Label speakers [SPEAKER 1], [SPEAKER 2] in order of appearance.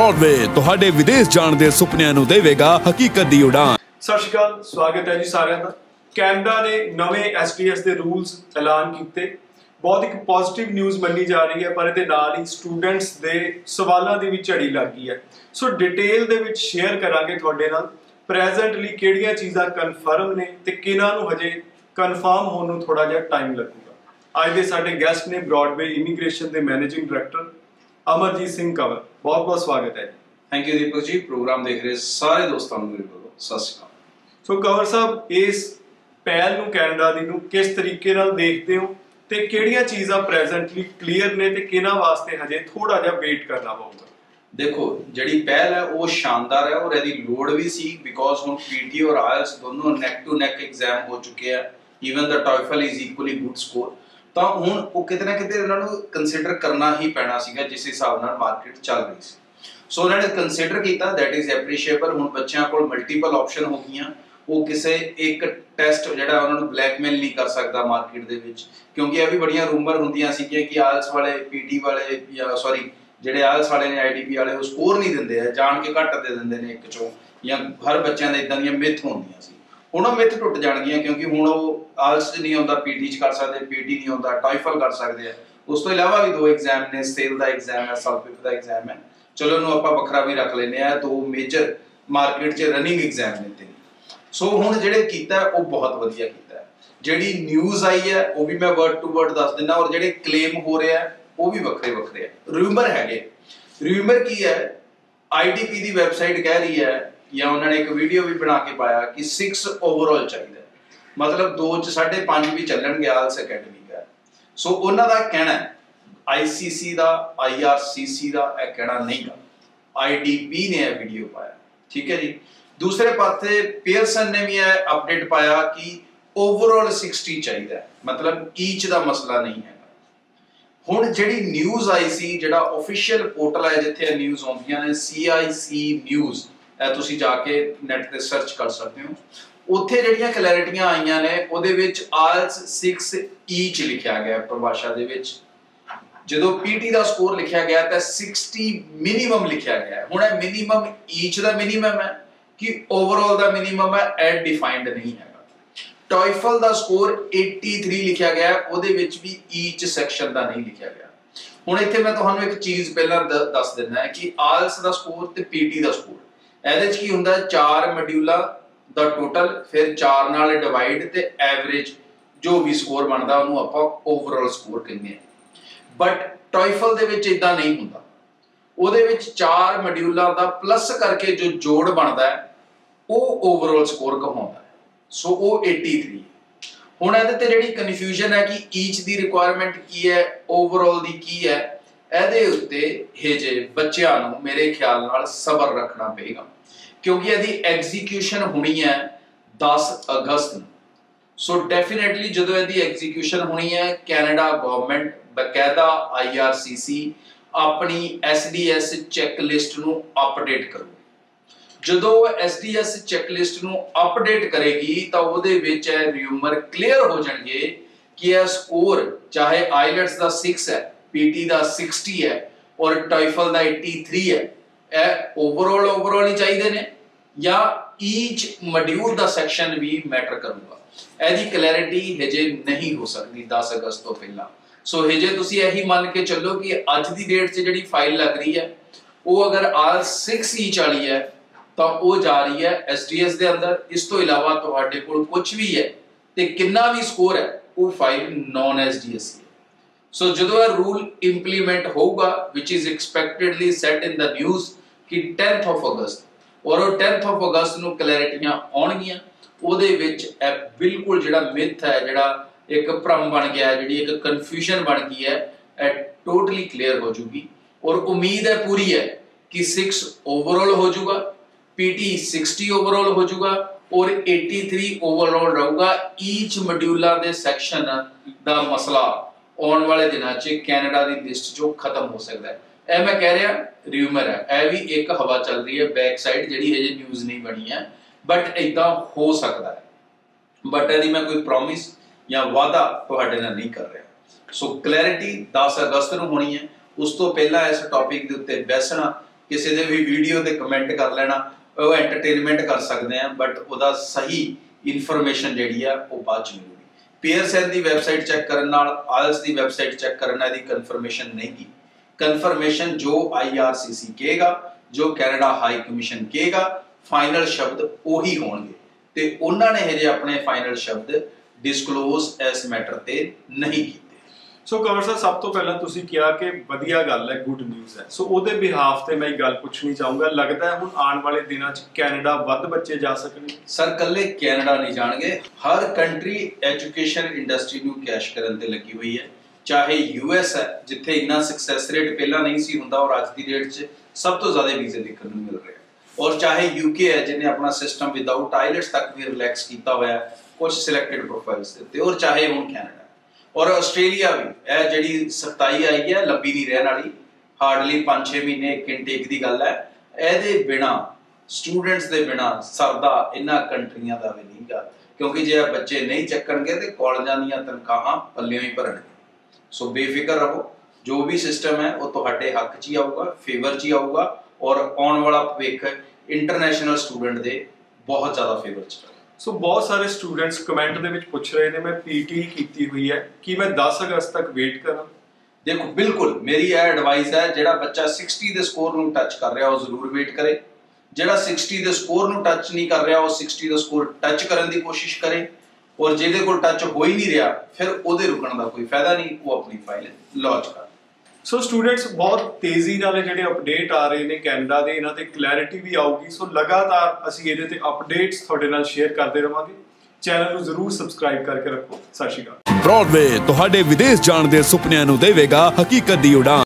[SPEAKER 1] Broadway ਤੁਹਾਡੇ ਵਿਦੇਸ਼ ਜਾਣ ਦੇ ਸੁਪਨਿਆਂ ਨੂੰ ਦੇਵੇਗਾ ਹਕੀਕਤ ਦੀ ਉਡਾਨ।
[SPEAKER 2] ਸਤਿ ਸ਼੍ਰੀ ਅਕਾਲ, ਸਵਾਗਤ ਹੈ ਜੀ ਸਾਰਿਆਂ ਦਾ। ਕੈਨੇਡਾ ਨੇ ਨਵੇਂ ਐਸਟੀਐਸ ਦੇ ਰੂਲਸ ਐਲਾਨ ਕੀਤੇ। ਬਹੁਤ ਇੱਕ ਪੋਜ਼ਿਟਿਵ ਨਿਊਜ਼ ਮੰਨੀ ਜਾ ਰਹੀ ਹੈ, ਪਰ ਇਹਦੇ ਨਾਲ ਹੀ ਸਟੂਡੈਂਟਸ ਦੇ ਸਵਾਲਾਂ ਦੀ ਵੀ ਝੜੀ ਲੱਗ ਗਈ ਹੈ। ਸੋ ਡਿਟੇਲ ਦੇ ਵਿੱਚ ਸ਼ੇਅਰ ਕਰਾਂਗੇ ਤੁਹਾਡੇ ਨਾਲ। ਪ੍ਰੈਜ਼ੈਂਟਲੀ ਕਿਹੜੀਆਂ ਚੀਜ਼ਾਂ ਕਨਫਰਮ ਨੇ ਤੇ ਕਿਹਨਾਂ ਨੂੰ ਹਜੇ ਕਨਫਰਮ ਹੋਣ ਨੂੰ ਥੋੜਾ ਜਿਹਾ ਟਾਈਮ ਲੱਗੂਗਾ। ਅੱਜ ਦੇ ਸਾਡੇ ਗੈਸਟ ਨੇ ਬ੍ਰੌਡਵੇ ਇਮੀਗ੍ਰੇਸ਼ਨ ਦੇ ਮੈਨੇਜਿੰਗ ਡਾਇਰੈਕਟਰ ਅਮਰਜੀਤ ਸਿੰਘ ਕੰਵਰ ਬਹੁਤ ਬਹੁਤ ਸਵਾਗਤ ਹੈ ਜੀ।
[SPEAKER 3] ਥੈਂਕ ਯੂ ਦੀਪਕ ਜੀ। ਪ੍ਰੋਗਰਾਮ ਦੇਖ ਰਹੇ ਸਾਰੇ ਦੋਸਤਾਂ ਨੂੰ ਮੇਰੇ ਵੱਲੋਂ। ਸਤਿ ਸ਼੍ਰੀ ਅਕਾਲ।
[SPEAKER 2] ਸੋ ਕੰਵਰ ਸਾਹਿਬ ਇਸ ਪਹਿਲ ਨੂੰ ਕੈਨੇਡਾ ਦੀ ਨੂੰ ਕਿਸ ਤਰੀਕੇ ਨਾਲ ਦੇਖਦੇ ਹੋ ਤੇ ਕਿਹੜੀਆਂ ਚੀਜ਼ਾਂ ਪ੍ਰੈਜ਼ੈਂਟਲੀ ਕਲੀਅਰ ਨੇ ਤੇ ਕਿਹਨਾਂ ਵਾਸਤੇ ਹਜੇ ਥੋੜਾ ਜਿਹਾ ਵੇਟ ਕਰਨਾ ਪਊਗਾ?
[SPEAKER 3] ਦੇਖੋ ਜਿਹੜੀ ਪਹਿਲ ਹੈ ਉਹ ਸ਼ਾਨਦਾਰ ਹੈ ਔਰ ਇਹਦੀ ਲੋੜ ਵੀ ਸੀ ਬਿਕੋਜ਼ ਹੁਣ ਪੀਟੀ ਔਰ ਆਇਲਸ ਦੋਨੋਂ ਨੈਕ ਟੂ ਨੈਕ ਐਗਜ਼ਾਮ ਹੋ ਚੁੱਕੇ ਆ। Even the TOEFL is equally good score ਤਾਂ ਹੁਣ ਉਹ ਕਿਤੇ ਨਾ ਕਿਤੇ ਉਹਨਾਂ ਨੂੰ ਕੰਸੀਡਰ ਕਰਨਾ ਹੀ ਪੈਣਾ ਸੀਗਾ, ਜਿਸ ਹਿਸਾਬ ਨਾਲ ਮਾਰਕੀਟ ਚੱਲ ਰਹੀ ਸੀ। ਸੋ ਉਹਨਾਂ ਨੇ ਕੰਸੀਡਰ ਕੀਤਾ ਦੈਟ ਇਜ਼ ਐਪਰੀਸ਼ੀਏਬਲ ਹੁਣ ਬੱਚਿਆਂ ਕੋਲ ਮਲਟੀਪਲ ਆਪਸ਼ਨ ਹੋ ਗਈਆਂ। ਉਹ ਕਿਸੇ ਇੱਕ ਟੈਸਟ ਜਿਹੜਾ ਉਹਨਾਂ ਨੂੰ ਬਲੈਕਮੇਲ ਨਹੀਂ ਕਰ ਸਕਦਾ ਮਾਰਕੀਟ ਦੇ ਵਿੱਚ। ਕਿਉਂਕਿ ਇਹ ਵੀ ਬੜੀਆਂ ਰੂਮਰ ਹੁੰਦੀਆਂ ਸੀਗੀਆਂ ਕਿ ਆਲਸ ਵਾਲੇ ਪੀਟੀ ਵਾਲੇ ਜਾਂ ਸੌਰੀ ਜਿਹੜੇ ਆਲਸ ਵਾਲੇ ਨੇ ਆਈਡੀਪੀ ਵਾਲੇ, ਉਹ ਸਕੋਰ ਨਹੀਂ ਦਿੰਦੇ ਆ, ਜਾਣ ਕੇ ਘੱਟ ਦੇ ਦਿੰਦੇ ਨੇ ਇੱਕ ਚੋਂ। ਜਾਂ ਹਰ ਬੱਚਿਆਂ ਦੇ ਇਦਾਂ ਦੀਆਂ ਮਿੱਥ ਹੁੰਦੀਆਂ ਸੀ। ਹੁਣ ਉਹ ਮਿੱਥ ਟੁੱਟ ਜਾਣਗੀਆਂ ਕਿਉਂਕਿ ਹੁਣ ਉਹ ਆਇਲਸ ਨਹੀਂ ਆਉਂਦਾ, ਪੀਟੀ 'ਚ ਕਰ ਸਕਦੇ, ਪੀਟੀ ਨਹੀਂ ਆਉਂਦਾ, ਟਾਈਫਲ ਕਰ ਸਕਦੇ ਆ। ਉਸ ਤੋਂ ਇਲਾਵਾ ਵੀ ਦੋ ਐਗਜ਼ਾਮ ਨੇ, ਸੇਲ ਦਾ ਐਗਜ਼ਾਮ ਹੈ ਸਲਫਿਕ ਦਾ ਐਗਜ਼ਾਮ ਹੈ। ਚਲੋ ਇਹਨੂੰ ਆਪਾਂ ਵੱਖਰਾ ਵੀ ਰੱਖ ਲੈਨੇ ਆ ਦੋ ਮੇਜਰ ਮਾਰਕੀਟ 'ਚ ਰਨਿੰਗ ਐਗਜ਼ਾਮ ਨੇ ਤੇ ਸੋ ਹੁਣ ਜਿਹੜੇ ਕੀਤਾ, ਉਹ ਬਹੁਤ ਵਧੀਆ ਕੀਤਾ ਜਿਹੜੀ ਨਿਊਜ਼ ਆਈ ਹੈ, ਉਹ ਵੀ ਮੈਂ ਵਰਡ ਟੂ ਵਰਡ ਦੱਸ ਦਿੰਦਾ ਔਰ ਜਿਹੜੇ ਕਲੇਮ ਹੋ ਰਿਹਾ ਉਹ ਵੀ ਵੱਖਰੇ ਵੱਖਰੇ ਆ। ਰਿਊਮਰ ਹੈਗੇ। ਰਿਊਮਰ ਕੀ ਹੈ? ਆਈਡੀਪੀ ਦੀ ਵੈਬਸਾਈਟ ਕਹਿ ਰਹੀ ਹੈ ਜਾਂ ਉਹਨਾਂ ਨੇ ਇੱਕ ਵੀਡੀਓ ਵੀ ਬਣਾ ਕੇ ਪਾਇਆ ਕਿ 6 ਓਵਰਆਲ ਚਾਹੀਦਾ। ਮਤਲਬ 2 ਚ 5.5 ਵੀ ਚੱਲਣਗੇ ਆਲਸ ਅਕੈਡਮੀ ਦਾ। ਸੋ ਉਹਨਾਂ ਦਾ ਕਹਿਣਾ ਹੈ ਆਈਸੀਸੀ ਦਾ ਆਈਆਰਸੀਸੀ ਦਾ ਇਹ ਕਹਿਣਾ ਨਹੀਂਗਾ ਆਈਡੀਪੀ ਨੇ ਇਹ ਵੀਡੀਓ ਪਾਇਆ, ਠੀਕ ਹੈ ਜੀ। ਦੂਸਰੇ ਪਾਸੇ ਪੀਅਰਸਨ ਨੇ ਵੀ ਇਹ ਅਪਡੇਟ ਪਾਇਆ ਕਿ ਓਵਰਆਲ 60 ਚਾਹੀਦਾ ਮਤਲਬ ਈਚ ਦਾ ਮਸਲਾ ਨਹੀਂ ਹੈਗਾ। ਹੁਣ ਜਿਹੜੀ ਨਿਊਜ਼ ਆਈ ਸੀ, ਜਿਹੜਾ ਅਫੀਸ਼ੀਅਲ ਪੋਰਟਲ ਹੈ ਜਿੱਥੇ ਇਹ ਨਿਊਜ਼ ਆਉਂਦੀਆਂ ਨੇ CIC ਨਿਊਜ਼ ਤੁਸੀਂ ਜਾ ਕੇ ਨੈਟ ਤੇ ਸਰਚ ਕਰ ਸਕਦੇ ਹੋ। ਉੱਥੇ ਜਿਹੜੀਆਂ ਕਲੈਰਿਟੀਆਂ ਆਈਆਂ ਨੇ, ਉਹਦੇ ਵਿੱਚ ਆਲਸ 6 ਈਚ ਲਿਖਿਆ ਗਿਆ ਪਰਿਭਾਸ਼ਾ ਦੇ ਵਿੱਚ। ਜਦੋਂ ਪੀਟੀ ਦਾ ਸਕੋਰ ਲਿਖਿਆ ਗਿਆ, ਤਾਂ 60 ਮਿਨੀਮਮ ਲਿਖਿਆ ਗਿਆ ਹੁਣ ਇਹ ਮਿਨੀਮਮ ਈਚ e ਦਾ ਮਿਨੀਮਮ ਹੈ ਕਿ ਓਵਰਆਲ ਦਾ ਮਿਨੀਮਮ ਹੈ ਐਡ ਡਿਫਾਈਨਡ ਨਹੀਂ ਹੈਗਾ। ਟੋਇਫਲ ਦਾ ਸਕੋਰ 83 ਲਿਖਿਆ ਗਿਆ ਉਹਦੇ ਵਿੱਚ ਵੀ e ਈਚ ਸੈਕਸ਼ਨ ਦਾ ਨਹੀਂ ਲਿਖਿਆ ਗਿਆ। ਹੁਣ ਇੱਥੇ ਮੈਂ ਤੁਹਾਨੂੰ ਇੱਕ ਚੀਜ਼ ਪਹਿਲਾਂ ਦ- ਦੱਸ ਦਿੰਦਾ ਕਿ ਆਲਸ ਦਾ ਸਕੋਰ ਤੇ ਪੀਟੀ ਦਾ ਸਕੋਰ ਇਹਦੇ ਵਿੱਚ ਕੀ ਹੁੰਦਾ? ਚਾਰ ਮੋਡਿਊਲਾਂ ਦਾ ਟੋਟਲ ਫਿਰ ਚਾਰ ਨਾਲ ਡਿਵਾਈਡ ਤੇ ਐਵਰੇਜ ਜੋ ਵੀ ਸਕੋਰ ਬਣਦਾ, ਉਹਨੂੰ ਆਪਾਂ ਓਵਰਆਲ ਸਕੋਰ ਕਹਿੰਦੇ ਹਾਂ। ਬਟ ਟੋਇਫਲ ਦੇ ਵਿੱਚ ਇਦਾਂ ਨਹੀਂ ਹੁੰਦਾ। ਉਹਦੇ ਵਿੱਚ ਚਾਰ ਮੋਡਿਊਲਾਂ ਦਾ ਪਲੱਸ ਕਰਕੇ ਜੋ ਜੋੜ ਬਣਦਾ ਹੈ, ਉਹ ਓਵਰਆਲ ਸਕੋਰ ਕਹਾਉਂਦਾ ਸੋ ਉਹ 83 ਹੈ। ਹੁਣ ਇਹਦੇ ਤੇ ਜਿਹੜੀ ਕਨਫਿਊਜ਼ਨ ਹੈ ਕਿ ਈਚ ਦੀ ਰਿਕੁਆਇਰਮੈਂਟ ਕੀ ਹੈ ਓਵਰਆਲ ਦੀ ਕੀ ਹੈ ਇਹਦੇ ਉੱਤੇ ਹੇਜੇ ਬੱਚਿਆਂ ਨੂੰ ਮੇਰੇ ਖਿਆਲ ਨਾਲ ਸਬਰ ਰੱਖਣਾ ਪਏਗਾ। ਕਿਉਂਕਿ ਇਹਦੀ ਐਗਜ਼ੀਕਿਊਸ਼ਨ ਹੋਣੀ ਹੈ 10 ਅਗਸਤ ਨੂੰ। ਸੋ ਡੈਫੀਨਿਟਲੀ ਜਦੋਂ ਇਹਦੀ ਐਗਜ਼ੀਕਿਊਸ਼ਨ ਹੋਣੀ ਹੈ ਕੈਨੇਡਾ ਗਵਰਨਮੈਂਟ ਬਕਾਇਦਾ ਆਈਆਰਸੀਸੀ ਆਪਣੀ ਐਸਡੀਐਸ ਚੈੱਕ ਲਿਸਟ ਨੂੰ ਅਪਡੇਟ ਕਰੂ ਜਦੋਂ ਐਸਡੀਐਸ ਚੈੱਕ ਲਿਸਟ ਨੂੰ ਅਪਡੇਟ ਕਰੇਗੀ, ਤਾਂ ਉਹਦੇ ਵਿੱਚ ਇਹ ਰਿਊਮਰ ਕਲੀਅਰ ਹੋ ਜਾਣਗੇ ਕਿ ਇਹ ਸਕੋਰ ਚਾਹੇ ਆਈਲੈਟਸ ਦਾ 6 ਹੈ ਪੀਟੀ ਦਾ 60 ਹੈ ਔਰ ਟਾਈਫਲ ਦਾ 83 ਹੈ। ਇਹ ਓਵਰਆਲ ਓਵਰਆਲ ਹੀ ਚਾਹੀਦੇ ਨੇ ਜਾਂ ਈਚ ਮੋਡਿਊਲ ਦਾ ਸੈਕਸ਼ਨ ਵੀ ਮੈਟਰ ਕਰੂਗਾ। ਇਹਦੀ ਕਲੈਰਿਟੀ ਹਜੇ ਨਹੀਂ ਹੋ ਸਕਦੀ 10 ਅਗਸਤ ਤੋਂ ਪਹਿਲਾਂ। ਸੋ ਹਜੇ ਤੁਸੀਂ ਇਹੀ ਮੰਨ ਕੇ ਚੱਲੋ ਕਿ ਅੱਜ ਦੀ ਡੇਟ 'ਚ ਜਿਹੜੀ ਫਾਈਲ ਲੱਗ ਰਹੀ ਹੈ, ਉਹ ਅਗਰ ਆਲ 6 ਈਚ ਵਾਲੀ ਹੈ, ਤਾਂ ਉਹ ਜਾ ਰਹੀ ਹੈ ਐਸਡੀਐਸ ਦੇ ਅੰਦਰ। ਇਸ ਤੋਂ ਇਲਾਵਾ ਤੁਹਾਡੇ ਕੋਲ ਕੁਝ ਵੀ ਹੈ ਤੇ ਕਿੰਨਾ ਵੀ ਸਕੋਰ ਹੈ, ਉਹ ਫਾਈਲ ਨਾਨ ਐਸਡੀਐਸ ਹੈ। ਸੋ ਜਦੋਂ ਇਹ ਰੂਲ ਇੰਪਲੀਮੈਂਟ ਹੋਊਗਾ, which is expectedly set in the news, ਕਿ 10th of ਅਗਸਤ ਔਰ ਉਹ 10th of ਅਗਸਤ ਨੂੰ ਕਲੈਰਿਟੀਆਂ ਆਉਣਗੀਆਂ, ਉਹਦੇ ਵਿੱਚ ਇਹ ਬਿਲਕੁਲ ਜਿਹੜਾ ਮਿਥ ਹੈ, ਜਿਹੜਾ ਇੱਕ ਭ੍ਰਮ ਬਣ ਗਿਆ ਜਿਹੜੀ ਇੱਕ ਕਨਫਿਊਜ਼ਨ ਬਣ ਗਈ ਹੈ, ਇਹ ਟੋਟਲੀ ਕਲੀਅਰ ਹੋ ਜੂਗੀ। ਔਰ ਉਮੀਦ ਹੈ ਪੂਰੀ ਹੈ ਕਿ 6 ਓਵਰਆਲ ਹੋ ਜਾਊਗਾ ਪੀਟੀ 60 ਓਵਰਆਲ ਹੋ ਜਾਊਗਾ ਔਰ 83 ਓਵਰਆਲ ਰਹੂਗਾ ਈਚ ਮੋਡਿਊਲਾਂ ਦੇ ਸੈਕਸ਼ਨ ਦਾ ਮਸਲਾ। ਆਉਣ ਵਾਲੇ ਦਿਨਾਂ 'ਚ ਕੈਨੇਡਾ ਦੀ ਲਿਸਟ 'ਚੋਂ ਖਤਮ ਹੋ ਸਕਦਾ ਹੈ। ਇਹ ਮੈਂ ਕਹਿ ਰਿਹਾ ਰਿਊਮਰ ਹੈ। ਇਹ ਵੀ ਇੱਕ ਹਵਾ ਚੱਲ ਰਹੀ ਹੈ ਬੈਕ ਸਾਈਡ ਜਿਹੜੀ ਹਜੇ ਨਿਊਜ਼ ਨਹੀਂ ਬਣੀ ਹੈ ਬਟ ਇਦਾਂ ਹੋ ਸਕਦਾ ਹੈ। ਬਟ ਇਹਦੀ ਮੈਂ ਕੋਈ ਪ੍ਰੋਮਿਸ ਜਾਂ ਵਾਅਦਾ ਤੁਹਾਡੇ ਨਾਲ ਨਹੀਂ ਕਰ ਰਿਹਾ। ਸੋ ਕਲੈਰਿਟੀ 10 ਅਗਸਤ ਨੂੰ ਹੋਣੀ ਹੈ। ਉਸ ਤੋਂ ਪਹਿਲਾਂ ਇਸ ਟੌਪਿਕ ਦੇ ਉੱਤੇ ਬੈਸਣਾ, ਕਿਸੇ ਦੇ ਵੀ ਵੀਡੀਓ ਤੇ ਕਮੈਂਟ ਕਰ ਲੈਣਾ, ਉਹ ਐਂਟਰਟੇਨਮੈਂਟ ਕਰ ਸਕਦੇ ਆ ਬਟ ਉਹਦਾ ਸਹੀ ਇਨਫੋਰਮੇਸ਼ਨ ਜਿਹੜੀ ਆ, ਉਹ ਬਾਅਦ ਚ ਮਿਲੂਗੀ। ਪੀਅਰਸਨ ਦੀ ਵੈਬਸਾਈਟ ਚੈੱਕ ਕਰਨ ਨਾਲ ਆਇਲਸ ਦੀ ਵੈਬਸਾਈਟ ਚੈੱਕ ਕਰਨ ਨਾਲ ਇਹਦੀ ਕਨਫਰਮੇਸ਼ਨ ਨਹੀਂ ਗੀ ਕਨਫਰਮੇਸ਼ਨ ਜੋ IRCC ਕਹੇਗਾ, ਜੋ ਕੈਨੇਡਾ ਹਾਈ ਕਮਿਸ਼ਨ ਕਹੇਗਾ ਫਾਈਨਲ ਸ਼ਬਦ ਉਹੀ ਹੋਣਗੇ। ਤੇ ਉਹਨਾਂ ਨੇ ਹਜੇ ਆਪਣੇ ਫਾਈਨਲ ਸ਼ਬਦ ਡਿਸਕਲੋਜ਼ ਇਸ ਮੈਟਰ ਤੇ ਨਹੀਂ ਕੀਤੇ।
[SPEAKER 2] ਸੋ ਕਮਰ ਸਾਹਿਬ ਸਭ ਤੋਂ ਪਹਿਲਾਂ ਤੁਸੀਂ ਕਿਹਾ ਕਿ ਵਧੀਆ ਗੱਲ ਹੈ ਗੁੱਡ ਨਿਊਜ਼ ਹੈ। ਸੋ ਉਹਦੇ ਬਿਹਾਫ ਤੇ ਮੈਂ ਇੱਕ ਗੱਲ ਪੁੱਛਣੀ ਚਾਹੂੰਗਾ। ਲੱਗਦਾ ਹੈ ਹੁਣ ਆਉਣ ਵਾਲੇ ਦਿਨਾਂ 'ਚ ਕੈਨੇਡਾ ਵੱਧ ਬੱਚੇ ਜਾ ਸਕਣਗੇ?
[SPEAKER 3] ਸਰ ਕੱਲੇ ਕੈਨੇਡਾ ਨਹੀਂ ਜਾਣਗੇ। ਹਰ ਕੰਟਰੀ ਐਜੂਕੇਸ਼ਨ ਇੰਡਸਟਰੀ ਨੂੰ ਕੈਸ਼ ਕਰਨ ਤੇ ਲੱਗੀ ਹੋਈ ਹੈ। ਚਾਹੇ ਯੂਐਸ ਹੈ, ਜਿੱਥੇ ਇੰਨਾ ਸਕਸੈਸ ਰੇਟ ਪਹਿਲਾਂ ਨਹੀਂ ਸੀ ਹੁੰਦਾ ਔਰ ਅੱਜ ਦੀ ਡੇਟ 'ਚ ਸਭ ਤੋਂ ਜ਼ਿਆਦਾ ਵੀਜ਼ੇ ਦੇਖਣ ਨੂੰ ਮਿਲ ਰਹੇ ਔਰ ਚਾਹੇ ਯੂਕੇ ਹੈ, ਜਿਹਨੇ ਆਪਣਾ ਸਿਸਟਮ ਵਿਦਆਊਟ ਆਈਲੈਟਸ ਤੱਕ ਵੀ ਰਿਲੈਕਸ ਕੀਤਾ ਹੋਇਆ ਹੈ ਕੁਝ ਸਿਲੈਕਟਡ ਪ੍ਰੋਫਾਈਲਸ ਦੇ ਔਰ ਚਾਹੇ ਹੁਣ ਕੈਨੇਡਾ ਔਰ ਆਸਟ੍ਰੇਲੀਆ ਵੀ, ਇਹ ਜਿਹੜੀ ਸਖਤਾਈ ਆਈ ਹੈ ਲੰਬੀ ਨਹੀਂ ਰਹਿਣ ਵਾਲੀ, ਹਾਰਡਲੀ 5-6 ਮਹੀਨੇ ਇੱਕ ਦੀ ਗੱਲ ਹੈ। ਇਹਦੇ ਬਿਨਾ ਸਟੂਡੈਂਟਸ ਦੇ ਬਿਨਾ ਸਰਦਾ ਇਹਨਾਂ ਕੰਟਰੀਆਂ ਦਾ ਵੀ ਨਹੀਂਗਾ। ਕਿਉਂਕਿ ਜੇ ਬੱਚੇ ਨਹੀਂ ਚੱਕਣਗੇ ਤੇ ਕਾਲਜਾਂ ਦੀਆਂ ਤਨਖਾਹਾਂ ਪੱਲਿਓਂ ਹੀ ਭਰਨਗੇ ਸੋ ਬੇਫਿਕਰ ਰਹੋ। ਜੋ ਵੀ ਸਿਸਟਮ ਹੈ, ਉਹ ਤੁਹਾਡੇ ਹੱਕ 'ਚ ਹੀ ਆਊਗਾ ਫੇਵਰ 'ਚ ਹੀ ਆਊਗਾ। ਔਰ ਆਉਣ ਵਾਲਾ ਭਵਿੱਖ ਇੰਟਰਨੈਸ਼ਨਲ ਸਟੂਡੈਂਟ ਦੇ ਬਹੁਤ ਜ਼ਿਆਦਾ ਫੇਵਰ 'ਚ ਰਹੇਗਾ।
[SPEAKER 2] ਸੋ ਬਹੁਤ ਸਾਰੇ ਸਟੂਡੈਂਟਸ ਕਮੈਂਟ ਦੇ ਵਿੱਚ ਪੁੱਛ ਰਹੇ ਨੇ, ਮੈਂ ਪੀਟੀ ਕੀਤੀ ਹੋਈ ਹੈ, ਕਿ ਮੈਂ 10 ਅਗਸਤ ਤੱਕ ਵੇਟ ਕਰਾਂ?
[SPEAKER 3] ਦੇਖੋ, ਬਿਲਕੁਲ, ਮੇਰੀ ਇਹ ਐਡਵਾਈਸ ਹੈ, ਜਿਹੜਾ ਬੱਚਾ 60 ਦੇ ਸਕੋਰ ਨੂੰ ਟੱਚ ਕਰ ਰਿਹਾ, ਉਹ ਜ਼ਰੂਰ ਵੇਟ ਕਰੇ। ਜਿਹੜਾ 60 ਦੇ ਸਕੋਰ ਨੂੰ ਟੱਚ ਨਹੀਂ ਕਰ ਰਿਹਾ, ਉਹ 60 ਦਾ ਸਕੋਰ ਟੱਚ ਕਰਨ ਦੀ ਕੋਸ਼ਿਸ਼ ਕਰੇ। ਔਰ ਜਿਹਦੇ ਕੋਲ ਟੱਚ ਹੋ ਹੀ ਨਹੀਂ ਰਿਹਾ, ਫਿਰ ਉਹਦੇ ਰੁਕਣ ਦਾ ਕੋਈ ਫਾਇਦਾ ਨਹੀਂ, ਉਹ ਆਪਣੀ ਫਾਈਲ ਲਾਂਚ ਕਰ।
[SPEAKER 2] ਸੋ ਸਟੂਡੈਂਟਸ ਬਹੁਤ ਤੇਜ਼ੀ ਨਾਲ ਜਿਹੜੇ ਅਪਡੇਟ ਆ ਰਹੇ ਨੇ ਕੈਨੇਡਾ ਦੇ, ਇਹਨਾਂ ਤੇ ਕਲੈਰਿਟੀ ਵੀ ਆਊਗੀ। ਸੋ ਲਗਾਤਾਰ ਅਸੀਂ ਇਹਦੇ ਤੇ ਅਪਡੇਟਸ ਤੁਹਾਡੇ ਨਾਲ ਸ਼ੇਅਰ ਕਰਦੇ ਰਵਾਂਗੇ। ਚੈਨਲ ਨੂੰ ਜ਼ਰੂਰ ਸਬਸਕ੍ਰਾਈਬ ਕਰਕੇ ਰੱਖੋ। ਸਤਿ ਸ਼੍ਰੀ ਅਕਾਲ।
[SPEAKER 1] ਬ੍ਰੌਡਵੇ ਤੁਹਾਡੇ ਵਿਦੇਸ਼ ਜਾਣ ਦੇ ਸੁਪਨਿਆਂ ਨੂੰ ਦੇਵੇਗਾ ਹਕੀਕਤ ਦੀ ਉਡਾਨ।